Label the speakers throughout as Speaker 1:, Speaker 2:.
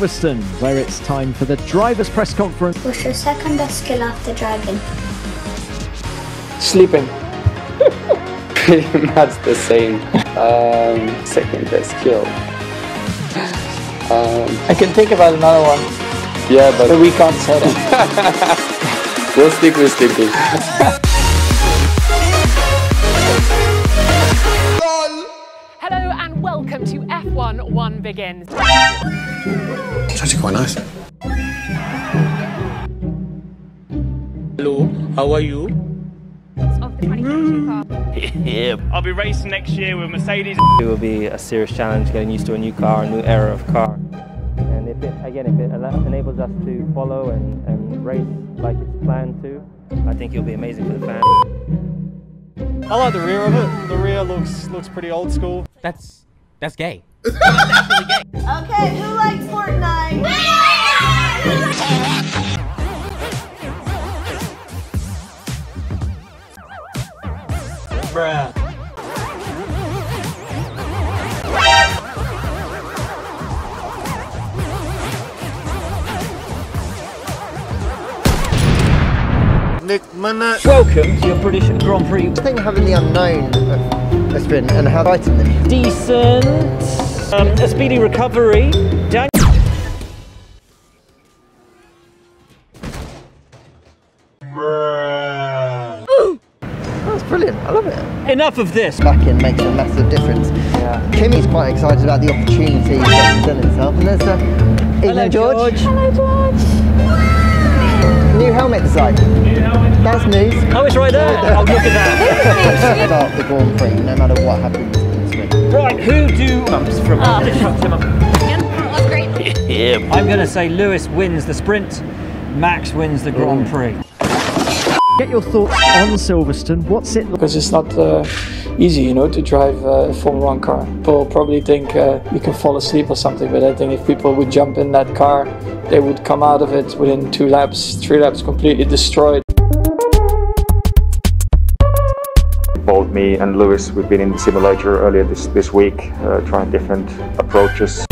Speaker 1: Silverstone, where it's time for the driver's press conference.
Speaker 2: What's your second best skill after driving?
Speaker 3: Sleeping. Pretty much the same. Um, second best skill. Um,
Speaker 4: I can think about another one,
Speaker 3: yeah, but
Speaker 4: but we can't say that.
Speaker 3: we'll stick with sleeping.
Speaker 5: Hello and welcome to F1 One Begins.
Speaker 6: It's actually quite nice.
Speaker 7: Hello, how are you?
Speaker 5: Of the 2022 car.
Speaker 8: I'll be racing next year with Mercedes.
Speaker 9: It will be a serious challenge getting used to a new car, a new era of car. And if it, again, if it enables us to follow and, and race like it's planned to, I think it'll be amazing for the fans.
Speaker 10: I like the rear of it. The rear looks looks pretty old school.
Speaker 7: That's that's gay.
Speaker 11: Okay, who likes Fortnite?
Speaker 4: Bruh. Nick Manette.
Speaker 1: Uh, Welcome to your British Grand Prix.
Speaker 12: I think having the unknown has been and how fighting them.
Speaker 1: Decent. Um, a speedy recovery. Dan-
Speaker 12: That's brilliant. I love it.
Speaker 1: Enough of this.
Speaker 12: Back in makes a massive difference. Kimi's quite excited about the opportunity to present himself. And there's uh, evening, George.
Speaker 2: Hello, George.
Speaker 12: New helmet design. That's news.
Speaker 1: Oh, it's right there. Oh, look at that.
Speaker 12: Start the Grand Prix, no matter what happens in this week.
Speaker 1: Right, who do bumps from?
Speaker 5: That's great.
Speaker 1: I'm going to say Lewis wins the sprint, Max wins the Grand Prix. Get your thoughts on Silverstone. What's it like?
Speaker 4: Because it's not uh, easy, you know, to drive uh, a Formula One car. People probably think uh, you can fall asleep or something, but I think if people would jump in that car, they would come out of it within two laps, three laps, completely destroyed.
Speaker 13: Me and Lewis, we've been in the simulator earlier this, this week, uh, trying different approaches.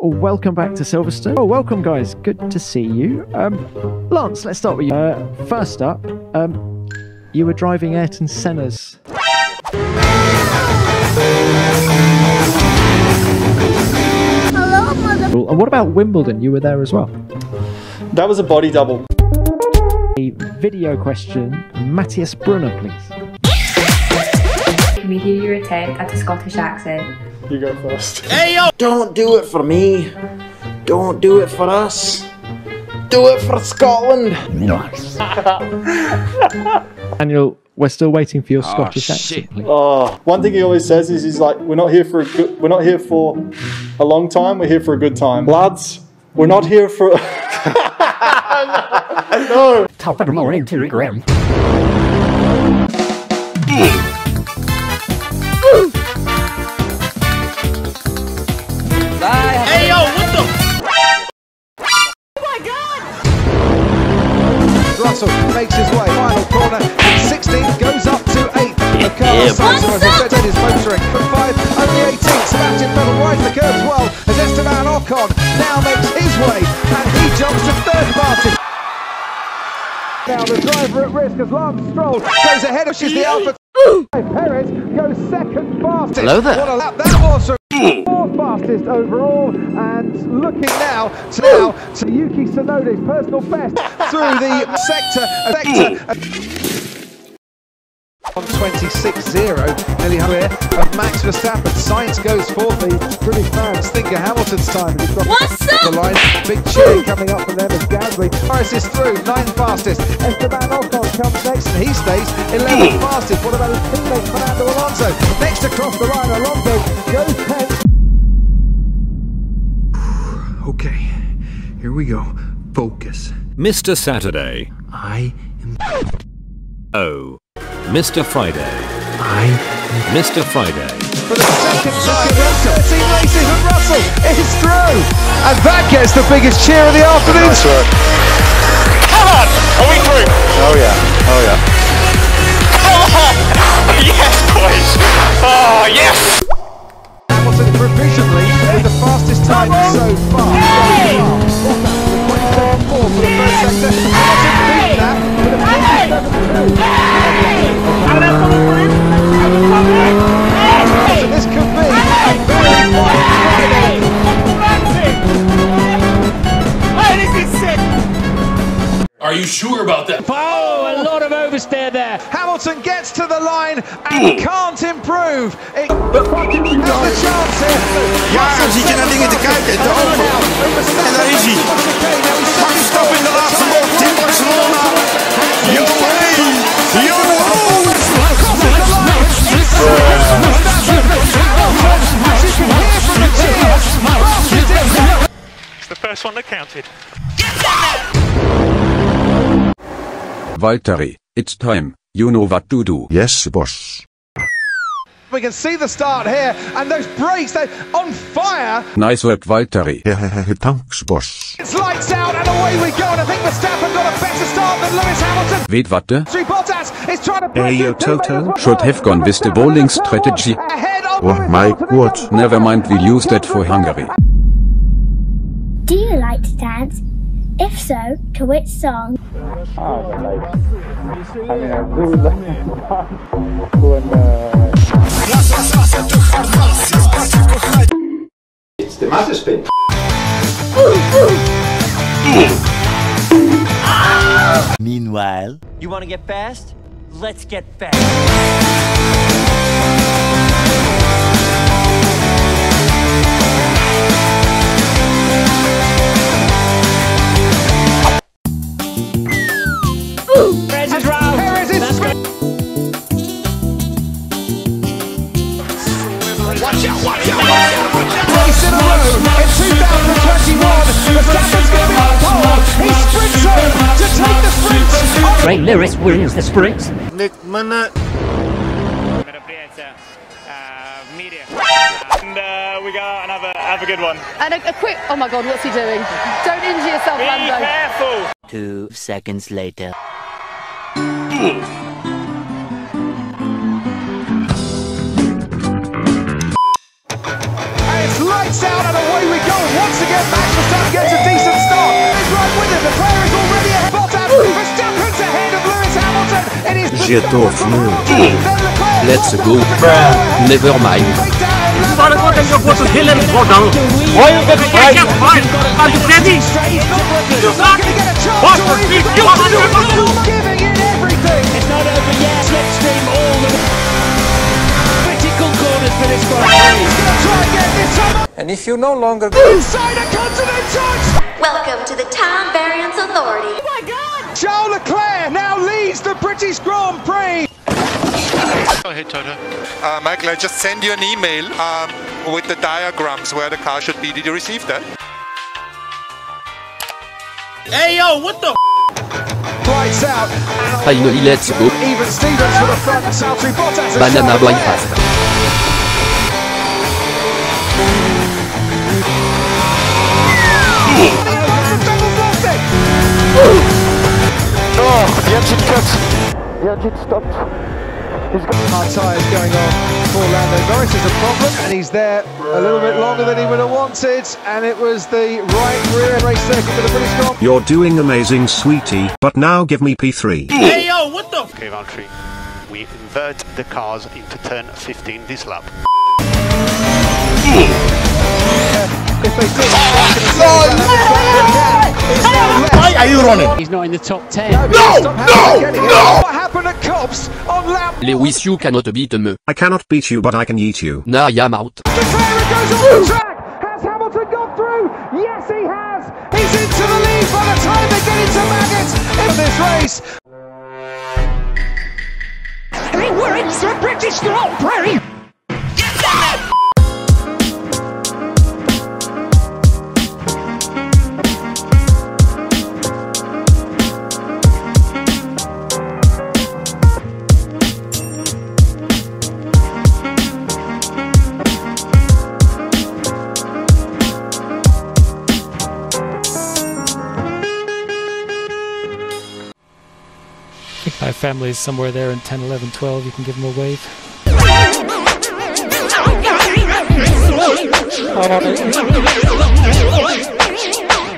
Speaker 1: Welcome back to Silverstone. Oh, welcome, guys. Good to see you. Um, Lance, let's start with you. Uh, first up, um, you were driving Ayrton Senna's.
Speaker 2: Hello, mother.
Speaker 1: And what about Wimbledon? You were there as well.
Speaker 10: That was a body double.
Speaker 1: A video question, Matthias Brunner, please.
Speaker 11: Can we hear your attempt at a Scottish accent?
Speaker 10: You go first. Hey yo!
Speaker 6: Don't do it for me. Don't do it for us. Do it for Scotland.
Speaker 1: Daniel, we're still waiting for your ah, Scottish accent. please.
Speaker 10: Oh, one thing he always says is he's like, we're not here for a good, we're not here for a long time. We're here for a good time, lads. We're not here for. no.
Speaker 7: Top of the morning to regret.
Speaker 6: Now the driver at risk as Lance Stroll goes ahead of she's the Alpha. Perez goes second fastest.
Speaker 7: Hello there.
Speaker 6: What a lap that was fourth fastest overall and looking now to now to Yuki Tsunoda's personal best through the sector sector on 26-0 nearly clear of Max Verstappen Sainz goes fourth the British fans think of Hamilton's time and he's got
Speaker 2: What's
Speaker 6: the line big cheer coming up for them as Gasly Norris is through ninth fastest Esteban Ocon comes next and he stays 11th hmm. fastest what about his teammate Fernando Alonso next across the line Alonso goes 10th Okay, here we go. Focus.
Speaker 14: Mr. Saturday.
Speaker 6: I am.
Speaker 14: Oh. Mr. Friday.
Speaker 6: I.
Speaker 14: Mr. Friday.
Speaker 6: For the second time, 13 races, and Russell is through. And that gets the biggest cheer of the afternoon. Nice work.
Speaker 8: Come on! Are we through?
Speaker 13: Oh yeah, oh yeah.
Speaker 8: Come on! Yes, boys! Oh, yes!
Speaker 6: Hamilton provisionally
Speaker 15: you sure about that?
Speaker 6: Oh, a lot of oversteer there. Hamilton gets to the line and can't improve. It has a chance here.
Speaker 16: Ja, dan zit je naar dingen te kijken en te open. En daar is hij. Mag een stap in de laatste bocht. Team Barcelona. Yo, hey. Yo,
Speaker 8: It's the first one that counted.
Speaker 17: Valtteri, it's time. You know what to do.
Speaker 18: Yes, boss.
Speaker 6: We can see the start here, and those brakes, they're on fire.
Speaker 17: Nice work, Valtteri.
Speaker 18: Thanks, boss.
Speaker 6: It's lights out, and away we go. And I think Verstappen got a better start than Lewis Hamilton.
Speaker 17: Wait, what eh? the?
Speaker 6: Three Bottas is trying to break
Speaker 18: Hey, Toto.
Speaker 17: Should have gone with the bowling strategy.
Speaker 18: Oh my god.
Speaker 17: Never mind, we'll use that for Hungary.
Speaker 2: Do you like to dance? If so, to which song?
Speaker 3: Ah, like, I mean, I do like when, uh,
Speaker 19: It's the master spin.
Speaker 20: Meanwhile, you want to get fast? Let's get fast.
Speaker 6: Perez is round. Perez is Watch out, watch out, watch out, watch out. Race in a row in 2021. Verstappen's going to be on pole. He sprints home to take the sprint.
Speaker 7: Ray Lewis wins the sprint.
Speaker 16: Nick Minute.
Speaker 8: And uh, we got another, have a good one.
Speaker 5: And a, a quick. Oh my God, what's he doing? Don't injure yourself,
Speaker 8: Be
Speaker 5: Lando.
Speaker 8: careful.
Speaker 20: Two seconds later.
Speaker 6: And it's lights out and away we go. Once again, Max Verstappen gets a decent start. He's right with it. The player is already ahead. Bottas. Verstappen's ahead of Lewis Hamilton. It is
Speaker 18: J'ai tofflé.
Speaker 17: Let's go. Never mind.
Speaker 7: Bara gå den jag går så hela frågan. Vad
Speaker 6: and get this time.
Speaker 21: And if you no longer
Speaker 6: Inside a continent touch.
Speaker 22: Welcome to the Time Variance Authority.
Speaker 6: Oh my God! Charles Leclerc now leads the British Grand Prix.
Speaker 8: Go ahead, Toto.
Speaker 16: Uh, Michael, I just sent you an email um, with the diagrams where the car should be. Did you receive that?
Speaker 7: Hey yo, what the?
Speaker 6: Lights out.
Speaker 17: Finally, let's go.
Speaker 6: Even Stevens for the front. Valtteri Bottas. has
Speaker 17: Banana blind
Speaker 6: there. The engine cut. The engine stopped. He's got hard tyres going on for Lando Norris is a problem, and he's there a little bit longer than he would have wanted. And it was the right rear race circuit for the British Grand
Speaker 18: You're doing amazing, sweetie. But now give me P3.
Speaker 7: Hey yo, what the?
Speaker 8: Okay, Valtteri. We invert the cars into turn 15 this lap.
Speaker 6: If they did,
Speaker 7: Why are you running?
Speaker 6: He's not in the top 10. No, no, no, no! What happened at Copse on lap
Speaker 17: Lewis, you cannot beat me.
Speaker 18: I cannot beat you, but I can eat you.
Speaker 17: Now I am out.
Speaker 6: Leclerc goes off the track. Has Hamilton gone through? Yes, he has. He's into the lead by the time they get into Maggots in this race.
Speaker 7: Hey, we're in the British Grand Prix.
Speaker 23: Family's somewhere there in 10, 11, 12. You can give them a wave.
Speaker 7: Oh,